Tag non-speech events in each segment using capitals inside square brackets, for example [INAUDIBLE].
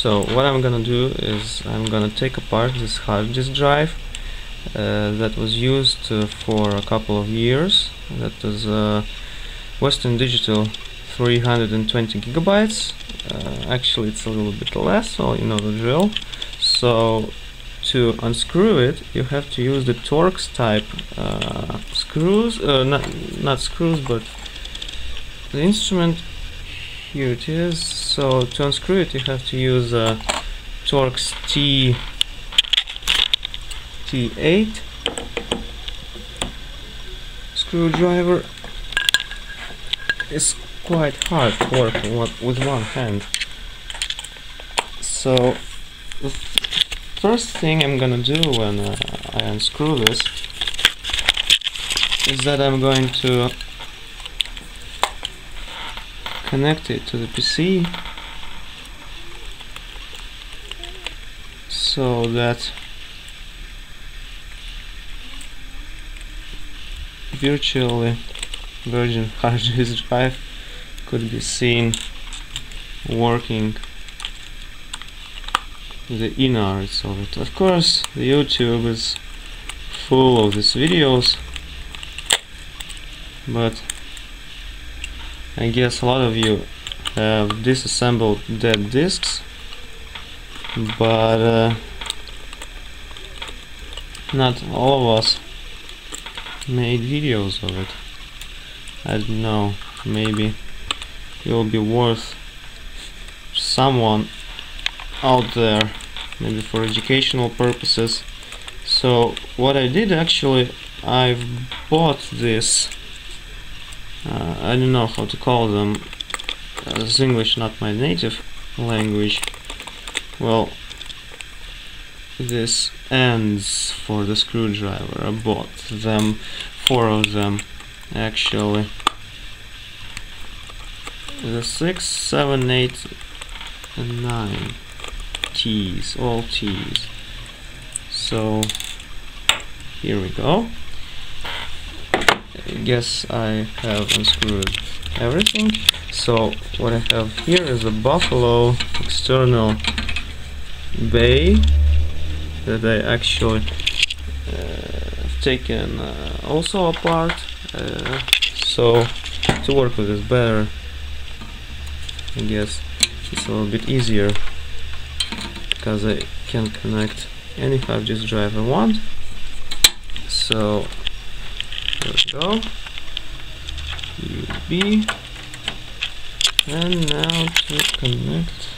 so what I'm gonna do is I'm gonna take apart this hard disk drive uh, that was used uh, for a couple of years. That was uh, Western Digital 320 gigabytes. Uh, actually it's a little bit less so you know the drill. So to unscrew it you have to use the Torx type uh, screws uh, not, not screws but the instrument here it is. So to unscrew it you have to use a Torx T T8 screwdriver it's quite hard to work with one hand. So the first thing I'm gonna do when uh, I unscrew this is that I'm going to connect it to the PC so that virtually Virgin [LAUGHS] hard disk drive could be seen working the innards of it. Of course, the YouTube is full of these videos, but I guess a lot of you have disassembled dead disks, but uh, not all of us made videos of it. I don't know, maybe it will be worth someone out there, maybe for educational purposes. So what I did actually, I've bought this, uh, I don't know how to call them, as English not my native language. Well, this ends for the screwdriver. I bought them, four of them actually. The six, seven, eight, and nine T's, all T's. So here we go. Guess I have unscrewed everything. So what I have here is a Buffalo external bay that I actually uh, taken uh, also apart uh, so to work with this better I guess it's a little bit easier because I can connect any hard disk drive I want so there we go USB and now to connect.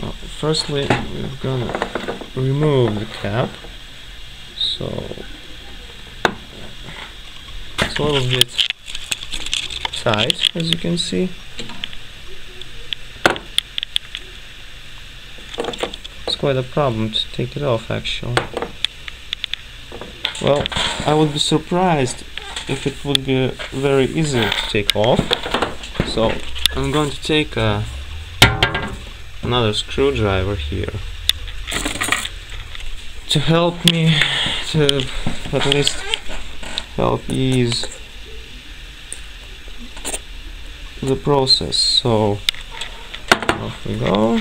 Well, firstly we're gonna remove the cap. So it's a little bit tight as you can see. It's quite a problem to take it off actually. Well I would be surprised if it would be very easy to take off. So I'm going to take a, another screwdriver here to help me to at least help ease the process. So off we go.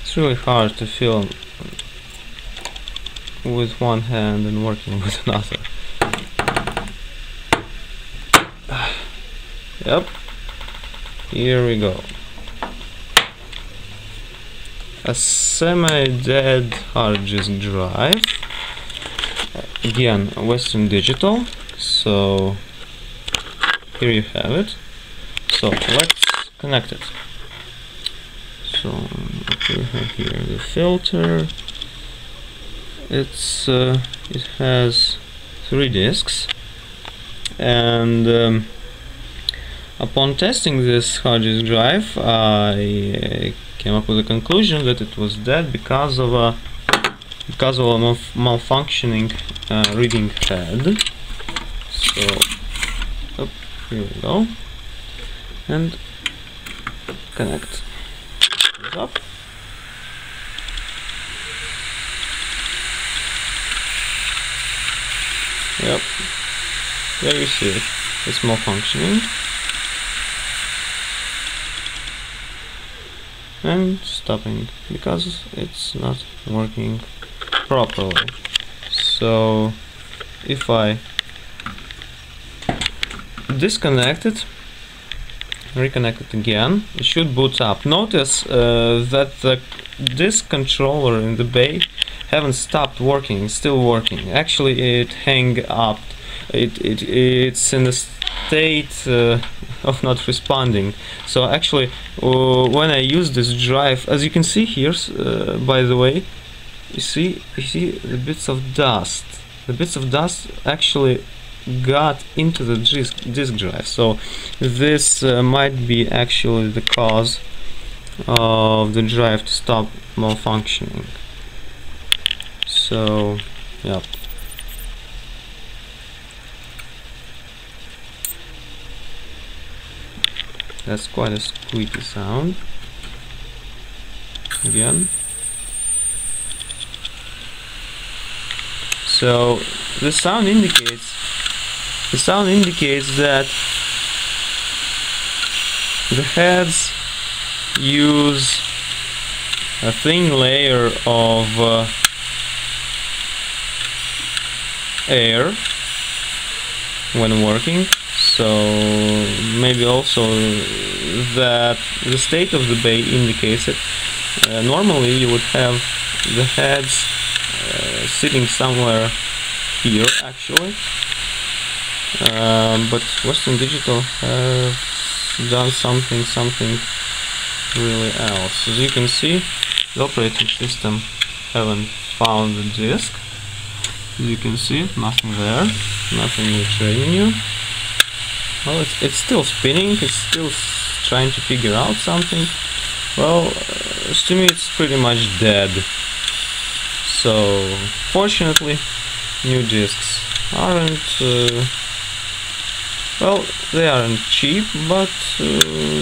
It's really hard to film with one hand and working with [LAUGHS] another. Yep. Here we go. A semi-dead hard disk drive. Again Western Digital so here you have it. So let's connect it. So we have here the filter it's uh, it has three disks and um, upon testing this hard disk drive I came up with a conclusion that it was dead because of a because of a mal malfunctioning uh, reading head. So, oh, here we go, and connect it up. Yep. There you see. It's more functioning. And stopping because it's not working properly. So if I disconnect it reconnect it again. It should boot up. Notice uh, that the this controller in the bay haven't stopped working still working. Actually it hang up. It, it it's in a state uh, [LAUGHS] of not responding. So actually uh, when I use this drive as you can see here uh, by the way you see you see the bits of dust. The bits of dust actually got into the disk, disk drive. So this uh, might be actually the cause of the drive to stop malfunctioning. So yeah. That's quite a squeaky sound. Again. So the sound indicates the sound indicates that the heads use a thin layer of uh, air when working. So maybe also that the state of the bay indicates it. Uh, normally you would have the heads uh, sitting somewhere here actually um, but Western Digital has done something something really else. As you can see, the operating system haven't found the disk. As you can see, nothing there, nothing retrieving you. Well, it's, it's still spinning, it's still trying to figure out something. Well, uh, to me it's pretty much dead. So, fortunately, new disks aren't uh, well, they aren't cheap, but uh,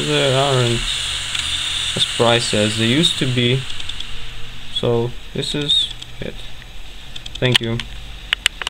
they aren't as pricey as they used to be. So this is it. Thank you.